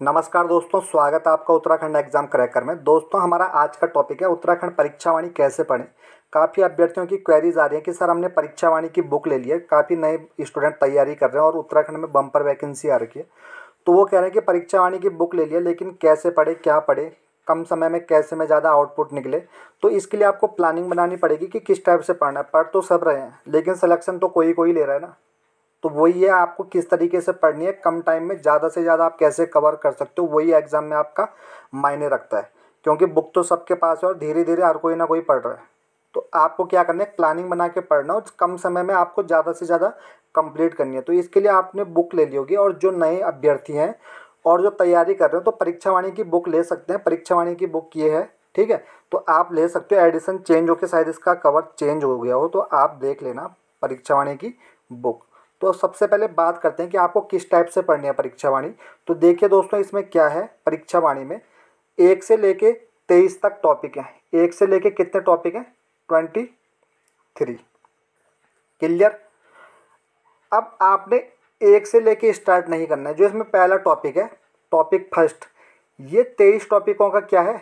नमस्कार दोस्तों, स्वागत है आपका उत्तराखंड एग्ज़ाम क्रैकर में। दोस्तों, हमारा आज का टॉपिक है उत्तराखंड परीक्षावाणी कैसे पढ़ें? काफ़ी अभ्यर्थियों की क्वेरीज आ रही है कि सर, हमने परीक्षावाणी की बुक ले ली है, काफ़ी नए स्टूडेंट तैयारी कर रहे हैं और उत्तराखंड में बम्पर वैकेंसी आ रखी है। तो वो कह रहे हैं कि परीक्षावाणी की बुक ले लिया लेकिन कैसे पढ़े, क्या पढ़े, कम समय में कैसे में ज़्यादा आउटपुट निकले? तो इसके लिए आपको प्लानिंग बनानी पड़ेगी कि किस टाइप से पढ़ना है। पढ़ तो सब रहे हैं, लेकिन सिलेक्शन तो कोई कोई ले रहा है ना। तो वही है आपको किस तरीके से पढ़नी है, कम टाइम में ज़्यादा से ज़्यादा आप कैसे कवर कर सकते हो, वही एग्ज़ाम में आपका मायने रखता है। क्योंकि बुक तो सबके पास है और धीरे धीरे हर कोई ना कोई पढ़ रहा है। तो आपको क्या करना है प्लानिंग बना के पढ़ना और कम समय में आपको ज़्यादा से ज़्यादा कंप्लीट करनी है। तो इसके लिए आपने बुक ले ली होगी और जो नए अभ्यर्थी हैं और जो तैयारी कर रहे हो तो परीक्षावाणी की बुक ले सकते हैं। परीक्षावाणी की बुक ये है, ठीक है? तो आप ले सकते हो एडिशन चेंज होकर शायद इसका कवर चेंज हो गया हो तो आप देख लेना परीक्षावाणी की बुक तो सबसे पहले बात करते हैं कि आपको किस टाइप से पढ़नी है परीक्षावाणी तो देखिए दोस्तों, इसमें क्या है परीक्षावाणी में? एक से लेके तेईस तक टॉपिक हैं। एक से लेके कितने टॉपिक हैं? ट्वेंटी थ्री क्लियर अब आपने एक से लेके स्टार्ट नहीं करना है। जो इसमें पहला टॉपिक है टॉपिक फ़र्स्ट ये तेईस टॉपिकों का क्या है?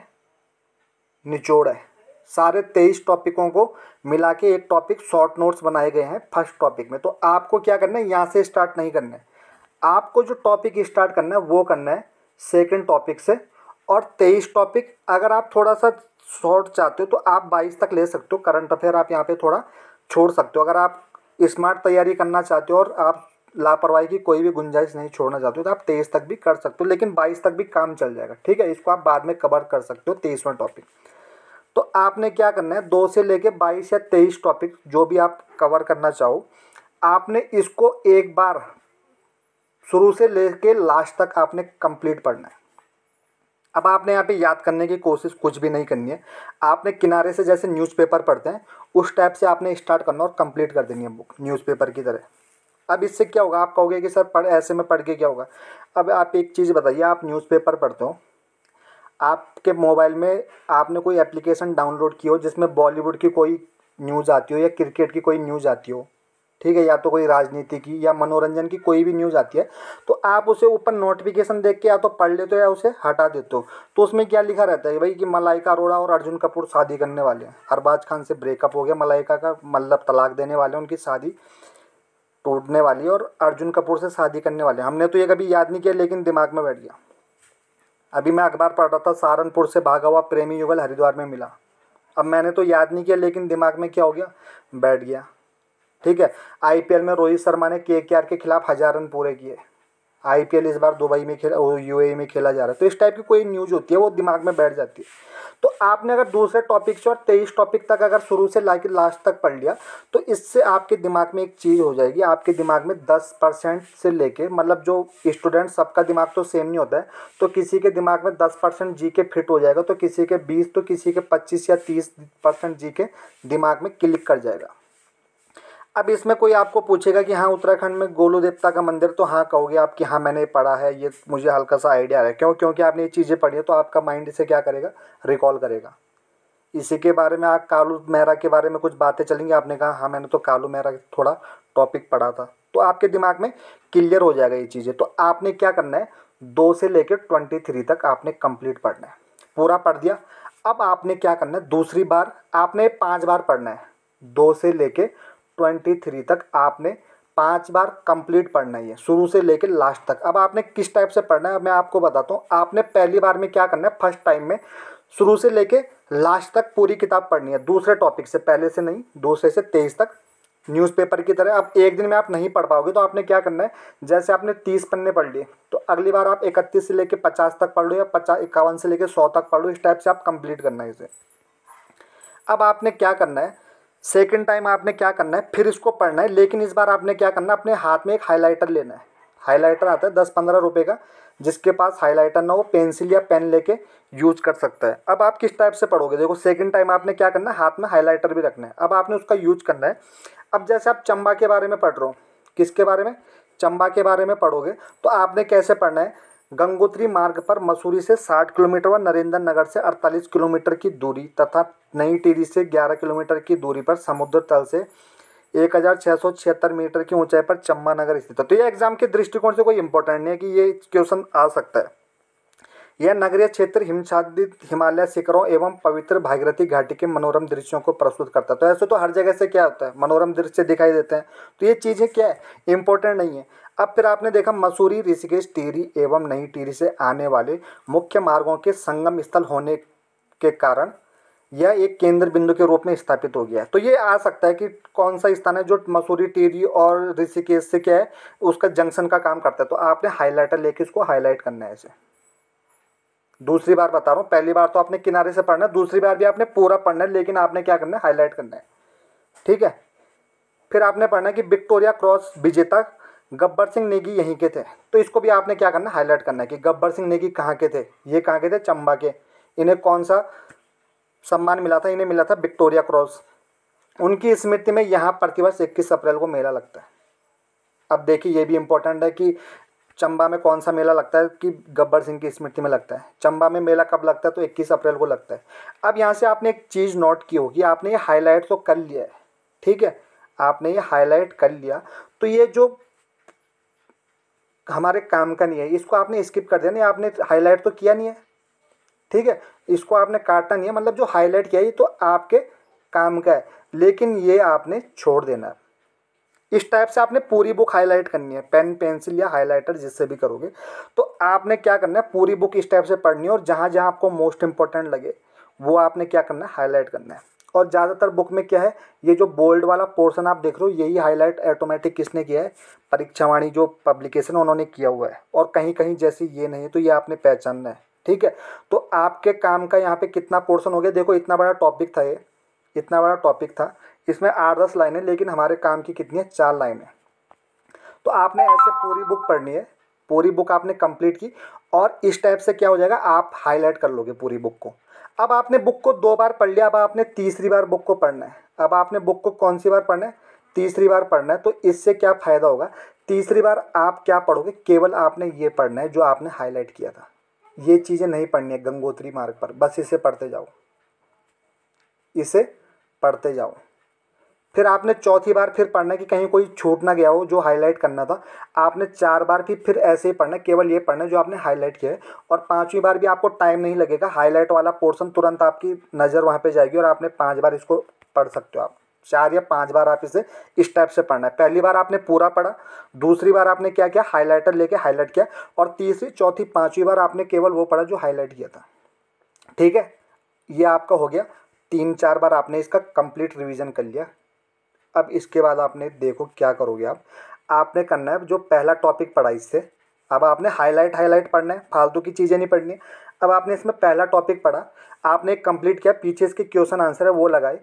निचोड़ है। सारे तेईस टॉपिकों को मिला के एक टॉपिक शॉर्ट नोट्स बनाए गए हैं फ़र्स्ट टॉपिक में। तो आपको क्या करना है? यहाँ से स्टार्ट नहीं करना है। आपको जो टॉपिक स्टार्ट करना है, वो करना है सेकंड टॉपिक से। और तेईस टॉपिक, अगर आप थोड़ा सा शॉर्ट चाहते हो तो आप बाईस तक ले सकते हो। करंट अफेयर आप यहाँ पे थोड़ा छोड़ सकते हो। अगर आप स्मार्ट तैयारी करना चाहते हो और आप लापरवाही की कोई भी गुंजाइश नहीं छोड़ना चाहते हो तो आप तेईस तक भी कर सकते हो। लेकिन बाईस तक भी काम चल जाएगा। ठीक है? इसको आप बाद में कवर कर सकते हो, तेईसवां टॉपिक। तो आपने क्या करना है? दो से लेके बाईस या तेईस टॉपिक जो भी आप कवर करना चाहो, आपने इसको एक बार शुरू से लेके लास्ट तक आपने कंप्लीट पढ़ना है। अब आपने यहाँ पे याद करने की कोशिश कुछ भी नहीं करनी है। आपने किनारे से जैसे न्यूज़पेपर पढ़ते हैं, उस टाइप से आपने स्टार्ट करना और कंप्लीट कर देनी है बुक न्यूज़पेपर की तरह। अब इससे क्या होगा? आप कहोगे कि, सर, पढ़, ऐसे में पढ़ के क्या होगा? अब आप एक चीज़ बताइए, आप न्यूज़पेपर पढ़ते हो आपके मोबाइल में आपने कोई एप्लीकेशन डाउनलोड की हो जिसमें बॉलीवुड की कोई न्यूज़ आती हो या क्रिकेट की कोई न्यूज़ आती हो, ठीक है, या तो कोई राजनीति की या मनोरंजन की कोई भी न्यूज़ आती है तो आप उसे ऊपर नोटिफिकेशन देख के या तो पढ़ लेते हो या उसे हटा देते हो। तो उसमें क्या लिखा रहता है भाई कि मलाइका अरोड़ा और अर्जुन कपूर शादी करने वाले हैं। अरबाज खान से ब्रेकअप हो गया, मलाइका का मतलब तलाक देने वाले हैं, उनकी शादी टूटने वाली है और अर्जुन कपूर से शादी करने वाले हमने तो ये कभी याद नहीं किया, लेकिन दिमाग में बैठ गया। अभी मैं अखबार पढ़ रहा था, सहारनपुर से भागा हुआ प्रेमी युगल हरिद्वार में मिला। अब मैंने तो याद नहीं किया, लेकिन दिमाग में क्या हो गया? बैठ गया। ठीक है, आईपीएल में रोहित शर्मा ने के के खिलाफ हज़ार रन पूरे किए। आईपीएल इस बार दुबई में खेला, यूएई में खेला जा रहा है। तो इस टाइप की कोई न्यूज़ होती है, वो दिमाग में बैठ जाती है। तो आपने अगर दूसरे टॉपिक से और तेईस टॉपिक तक अगर शुरू से ला लास्ट तक पढ़ लिया तो इससे आपके दिमाग में एक चीज़ हो जाएगी, आपके दिमाग में दस परसेंट से लेके मतलब जो स्टूडेंट सबका दिमाग तो सेम नहीं होता है तो किसी के दिमाग में दस परसेंट जी के फिट हो जाएगा तो किसी के बीस तो किसी के पच्चीस या तीस परसेंट जी के दिमाग में क्लिक कर जाएगा। अब इसमें कोई आपको पूछेगा कि हाँ उत्तराखंड में गोलू देवता का मंदिर तो हाँ कहोगे आप कि हाँ मैंने पढ़ा है, ये मुझे हल्का सा आइडिया है। क्यों? क्योंकि आपने ये चीज़ें पढ़ी है तो आपका माइंड इसे क्या करेगा? रिकॉल करेगा। इसी के बारे में आप कालू मेहरा के बारे में कुछ बातें चलेंगी। आपने कहा हाँ मैंने तो कालू मेहरा थोड़ा टॉपिक पढ़ा था। तो आपके दिमाग में क्लियर हो जाएगा ये चीज़ें। तो आपने क्या करना है? दो से लेकर ट्वेंटी थ्री तक आपने कंप्लीट पढ़ना है। पूरा पढ़ दिया। अब आपने क्या करना है? दूसरी बार आपने पाँच बार पढ़ना है। दो से लेके ट्वेंटी थ्री तक आपने पाँच बार कंप्लीट पढ़ना ही है, शुरू से लेकर लास्ट तक। अब आपने किस टाइप से पढ़ना है मैं आपको बताता हूँ। आपने पहली बार में क्या करना है, फ़र्स्ट टाइम में शुरू से लेके लास्ट तक पूरी किताब पढ़नी है। दूसरे टॉपिक से, पहले से नहीं, दूसरे से तेईस तक न्यूज़पेपर की तरह। अब एक दिन में आप नहीं पढ़ पाओगे तो आपने क्या करना है, जैसे आपने तीस पन्ने पढ़ लिए तो अगली बार आप इकतीस से लेकर पचास तक पढ़ लो या पचास इक्यावन से लेकर सौ तक पढ़ लो, इस टाइप से आप कंप्लीट करना है इसे। अब आपने क्या करना है सेकेंड टाइम आपने क्या करना है, फिर इसको पढ़ना है, लेकिन इस बार आपने क्या करना है, अपने हाथ में एक हाईलाइटर लेना है। हाईलाइटर आता है दस पंद्रह रुपये का, जिसके पास हाईलाइटर ना हो, पेंसिल या पेन लेके यूज़ कर सकता है। अब आप किस टाइप से पढ़ोगे? देखो, सेकंड टाइम आपने क्या करना है, हाथ में हाईलाइटर भी रखना है। अब आपने उसका यूज़ करना है। अब जैसे आप चंबा के बारे में पढ़ रहे हो, किसके बारे में? चंबा के बारे में पढ़ोगे तो आपने कैसे पढ़ना है? गंगोत्री मार्ग पर मसूरी से 60 किलोमीटर व नरेंद्र नगर से 48 किलोमीटर की दूरी तथा नई टिहरी से 11 किलोमीटर की दूरी पर समुद्र तल से एक हज़ार छः सौ छिहत्तर मीटर की ऊंचाई पर चम्बा नगर स्थित है। तो ये एग्ज़ाम के दृष्टिकोण से कोई इंपॉर्टेंट नहीं है कि ये क्वेश्चन आ सकता है। यह नगरीय क्षेत्र हिमछादित हिमालय शिखरों एवं पवित्र भागीरथी घाटी के मनोरम दृश्यों को प्रस्तुत करता है। तो ऐसे तो हर जगह से क्या होता है? मनोरम दृश्य दिखाई देते हैं। तो ये चीज़ें क्या है? इंपॉर्टेंट नहीं है। अब फिर आपने देखा मसूरी, ऋषिकेश टीरी एवं नई टीरी से आने वाले मुख्य मार्गों के संगम स्थल होने के कारण यह एक केंद्र बिंदु के रूप में स्थापित हो गया तो ये आ सकता है कि कौन सा स्थान है जो मसूरी टीरी और ऋषिकेश से क्या है, उसका जंक्शन का काम करता है। तो आपने हाईलाइटर लेके इसको हाईलाइट करना है ऐसे दूसरी बार बता रहा हूँ, पहली बार तो आपने किनारे से पढ़ना है, दूसरी बार भी आपने पूरा पढ़ना है, लेकिन आपने क्या करना है, हाईलाइट करना है। ठीक है? फिर आपने पढ़ना है कि विक्टोरिया क्रॉस विजेता गब्बर सिंह नेगी यहीं के थे। तो इसको भी आपने क्या करना हाईलाइट करना है कि गब्बर सिंह नेगी कहाँ के थे? ये कहाँ के थे? चंबा के। इन्हें कौन सा सम्मान मिला था? इन्हें मिला था विक्टोरिया क्रॉस। उनकी स्मृति में यहाँ प्रतिवर्ष इक्कीस अप्रैल को मेला लगता है। अब देखिए, ये भी इम्पोर्टेंट है कि चंबा में कौन सा मेला लगता है कि गब्बर सिंह की स्मृति में लगता है। चंबा में मेला कब लगता है? तो इक्कीस अप्रैल को लगता है। अब यहाँ से आपने एक चीज़ नोट की होगी। आपने ये हाईलाइट तो कर लिया है, ठीक है? आपने ये हाईलाइट कर लिया। तो ये जो हमारे काम का नहीं है। इसको आपने स्किप कर दिया, नहीं, आपने हाईलाइट तो किया नहीं है। ठीक है? इसको आपने काटा नहीं है मतलब जो हाईलाइट किया ये तो आपके काम का है। लेकिन ये आपने छोड़ देना इस टाइप से आपने पूरी बुक हाईलाइट करनी है। पेन पेंसिल या हाईलाइटर जिससे भी करोगे। तो आपने क्या करना है? पूरी बुक इस टाइप से पढ़नी है और जहाँ जहाँ आपको मोस्ट इंपॉर्टेंट लगे, वो आपने क्या करना है? हाईलाइट करना है। और ज़्यादातर बुक में क्या है, ये जो बोल्ड वाला पोर्शन आप देख रहे हो, यही हाईलाइट ऑटोमेटिक किसने किया है? परीक्षावाणी जो पब्लिकेशन उन्होंने किया हुआ है। और कहीं कहीं जैसे ये नहीं है तो ये आपने पहचानना है, ठीक है? तो आपके काम का यहाँ पे कितना पोर्शन हो गया? देखो, इतना बड़ा टॉपिक था ये, इतना बड़ा टॉपिक था। इसमें आठ दस लाइनें लेकिन हमारे काम की कितनी है? चार लाइनें तो आपने ऐसे पूरी बुक पढ़नी है, पूरी बुक आपने कंप्लीट की, और इस टाइप से क्या हो जाएगा? आप हाईलाइट कर लोगे पूरी बुक को। अब आपने बुक को दो बार पढ़ लिया, अब आपने तीसरी बार बुक को पढ़ना है। अब आपने बुक को कौन सी बार पढ़ना है? तीसरी बार पढ़ना है। तो इससे क्या फ़ायदा होगा? तीसरी बार आप क्या पढ़ोगे? केवल आपने ये पढ़ना है जो आपने हाईलाइट किया था। ये चीज़ें नहीं पढ़नी है गंगोत्री मार्ग पर। बस इसे पढ़ते जाओ। इसे पढ़ते जाओ। फिर आपने चौथी बार फिर पढ़ना कि कहीं कोई छूट ना गया हो जो हाईलाइट करना था। आपने चार बार भी फिर ऐसे ही पढ़ना केवल ये पढ़ना जो आपने हाईलाइट किया है। और पांचवी बार भी आपको टाइम नहीं लगेगा हाईलाइट वाला पोर्शन तुरंत आपकी नज़र वहाँ पे जाएगी और आपने पाँच बार इसको पढ़ सकते हो आप। चार या पाँच बार आप इसे इस टाइप से पढ़ना है। पहली बार आपने पूरा पढ़ा, दूसरी बार आपने क्या किया? हाईलाइटर लेके हाईलाइट किया और तीसरी, चौथी, पाँचवीं बार आपने केवल वो पढ़ा जो हाईलाइट किया था। ठीक है? ये आपका हो गया। तीन चार बार आपने इसका कंप्लीट रिवीजन कर लिया। अब इसके बाद आपने देखो क्या करोगे आप। आपने करना है जो पहला टॉपिक पढ़ा इससे। अब आपने हाईलाइट हाईलाइट पढ़ना है, फालतू की चीज़ें नहीं पढ़नी अब आपने इसमें पहला टॉपिक पढ़ा, आपने कंप्लीट किया, पीछे इसके क्वेश्चन आंसर है, वो लगाए।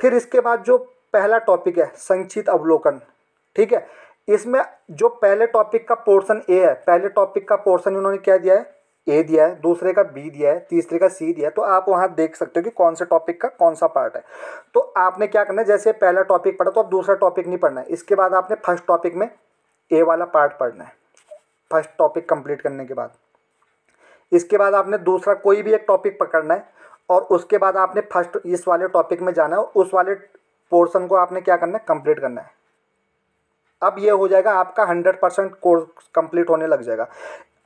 फिर इसके बाद जो पहला टॉपिक है, संक्षिप्त अवलोकन, ठीक है? इसमें जो पहले टॉपिक का पोर्शन ए है, पहले टॉपिक का पोर्शन इन्होंने क्या दिया है? ए दिया है, दूसरे का बी दिया है, तीसरे का सी दिया है तो आप वहाँ देख सकते हो कि कौन से टॉपिक का कौन सा पार्ट है। तो आपने क्या करना है, जैसे पहला टॉपिक पढ़ा तो आप दूसरा टॉपिक नहीं पढ़ना है। इसके बाद आपने फ़र्स्ट टॉपिक में ए वाला पार्ट पढ़ना है। फ़र्स्ट टॉपिक कंप्लीट करने के बाद। इसके बाद आपने दूसरा कोई भी एक टॉपिक पकड़ना है और उसके बाद आपने फ़र्स्ट इस वाले टॉपिक में जाना है उस वाले पोर्सन को आपने क्या करना है कंप्लीट करना है। अब ये हो जाएगा आपका हंड्रेड परसेंट कोर्स कंप्लीट होने लग जाएगा।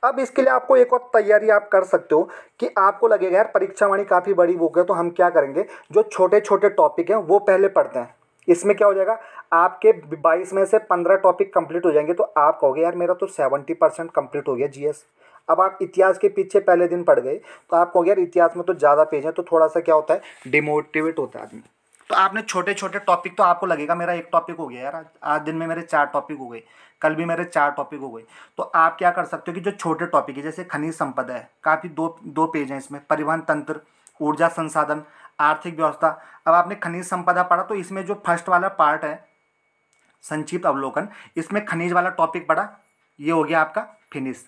अब इसके लिए आपको एक और तैयारी आप कर सकते हो कि आपको लगेगा, यार परीक्षा वाणी काफ़ी बड़ी बुक है तो हम क्या करेंगे? जो छोटे छोटे टॉपिक हैं, वो पहले पढ़ते हैं। इसमें क्या हो जाएगा, आपके बाईस में से पंद्रह टॉपिक कंप्लीट हो जाएँगे तो आप कहोगे, यार, मेरा तो सेवेंटी परसेंट कंप्लीट हो गया जीएस अब आप इतिहास के पीछे पहले दिन पढ़ गए तो आप कहोगे, यार, इतिहास में तो ज़्यादा पेज है तो थोड़ा सा क्या होता है डिमोटिवेट होता है आदमी। तो आपने छोटे छोटे टॉपिक तो आपको लगेगा, मेरा एक टॉपिक हो गया यार, आज दिन में मेरे चार टॉपिक हो गए, कल भी मेरे चार टॉपिक हो गए। तो आप क्या कर सकते हो कि जो छोटे टॉपिक है, जैसे खनिज संपदा है, काफ़ी दो दो पेज हैं इसमें, परिवहन तंत्र, ऊर्जा संसाधन, आर्थिक व्यवस्था। अब आपने खनिज संपदा पढ़ा तो इसमें जो फ़र्स्ट वाला पार्ट है, संक्षिप्त अवलोकन, इसमें खनिज वाला टॉपिक पढ़ा, ये हो गया आपका फिनिश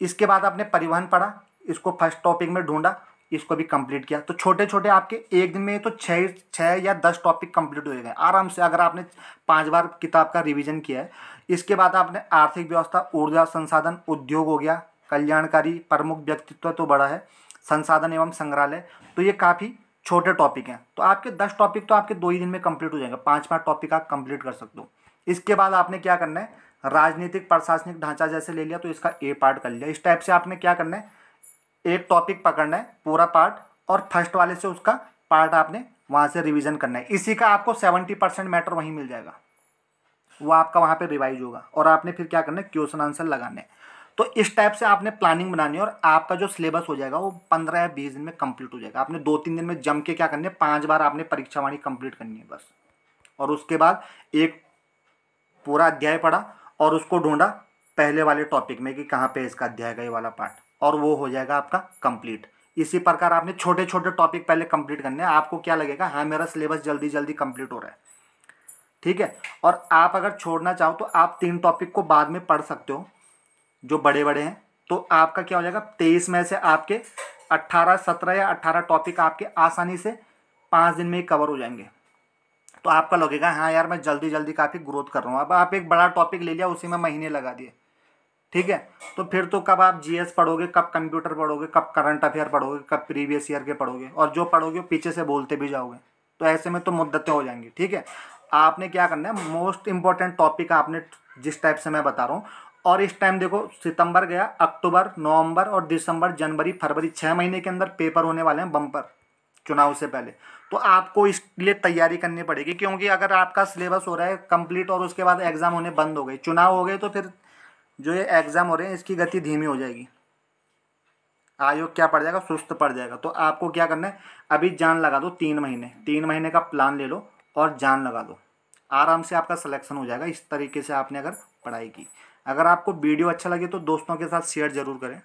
इसके बाद आपने परिवहन पढ़ा, इसको फ़र्स्ट टॉपिक में ढूंढा इसको भी कंप्लीट किया। तो छोटे छोटे आपके एक दिन में तो छः छः या दस टॉपिक कंप्लीट हो गए आराम से अगर आपने पाँच बार किताब का रिवीजन किया है, इसके बाद आपने आर्थिक व्यवस्था, ऊर्जा संसाधन, उद्योग हो गया, कल्याणकारी, प्रमुख व्यक्तित्व तो बड़ा है, संसाधन एवं संग्रहालय तो ये काफ़ी छोटे टॉपिक हैं। तो आपके दस टॉपिक तो आपके दो ही दिन में कंप्लीट हो जाएगा। पाँच पाँच टॉपिक आप कंप्लीट कर सकते हो। इसके बाद आपने क्या करना है? राजनीतिक, प्रशासनिक ढांचा जैसे ले लिया तो इसका ए पार्ट कर लिया। इस टाइप से आपने क्या करना है? एक टॉपिक पकड़ना है, पूरा पार्ट और फ़र्स्ट वाले से उसका पार्ट आपने वहाँ से रिवीजन करना है। इसी का आपको सेवेंटी परसेंट मैटर वहीं मिल जाएगा। वो आपका वहाँ पे रिवाइज होगा, और आपने फिर क्या करना है क्वेश्चन आंसर लगाने तो इस टाइप से आपने प्लानिंग बनानी है, और आपका जो सिलेबस हो जाएगा, वो पंद्रह या बीस दिन में कंप्लीट हो जाएगा। आपने दो तीन दिन में जम के क्या करनी है, पाँच बार आपने परीक्षा वाणी कंप्लीट करनी है बस। और उसके बाद एक पूरा अध्याय पढ़ा, और उसको ढूंढा पहले वाले टॉपिक में कि कहाँ पे इसका अध्याय का ये वाला पार्ट और वो हो जाएगा आपका कंप्लीट इसी प्रकार आपने छोटे छोटे टॉपिक पहले कंप्लीट करने हैं। आपको क्या लगेगा? हाँ मेरा सिलेबस जल्दी जल्दी कंप्लीट हो रहा है। ठीक है? और आप अगर छोड़ना चाहो तो आप तीन टॉपिक को बाद में पढ़ सकते हो, जो बड़े बड़े हैं। तो आपका क्या हो जाएगा? तेईस में से आपके अट्ठारह, सत्रह या अट्ठारह टॉपिक आपके आसानी से पाँच दिन में ही कवर हो जाएँगे। तो आपका लगेगा हाँ यार, मैं जल्दी जल्दी काफ़ी ग्रोथ कर रहा हूँ। अब आप एक बड़ा टॉपिक ले लिया, उसी में महीने लगा दिए। ठीक है? तो फिर तो कब आप जीएस पढ़ोगे, कब कंप्यूटर पढ़ोगे, कब करंट अफेयर पढ़ोगे, कब प्रीवियस ईयर के पढ़ोगे? और जो पढ़ोगे पीछे से बोलते भी जाओगे। तो ऐसे में तो मुद्दतें हो जाएँगी, ठीक है? आपने क्या करना है मोस्ट इंपॉर्टेंट टॉपिक आपने जिस टाइप से मैं बता रहा हूँ, और इस टाइम देखो, सितंबर गया, अक्टूबर, नवंबर और दिसंबर, जनवरी, फरवरी छः महीने के अंदर पेपर होने वाले हैं बम्पर चुनाव से पहले। तो आपको इसलिए तैयारी करनी पड़ेगी, क्योंकि अगर आपका सिलेबस हो रहा है कंप्लीट और उसके बाद एग्ज़ाम होने बंद हो गए, चुनाव हो गए तो फिर जो ये एग्ज़ाम हो रहे हैं, इसकी गति धीमी हो जाएगी। आयोग क्या पड़ जाएगा? सुस्त पड़ जाएगा। तो आपको क्या करना है? अभी जान लगा दो तीन महीने। तीन महीने का प्लान ले लो और जान लगा दो। आराम से आपका सिलेक्शन हो जाएगा। इस तरीके से आपने अगर पढ़ाई की। अगर आपको वीडियो अच्छा लगे तो दोस्तों के साथ शेयर ज़रूर करें।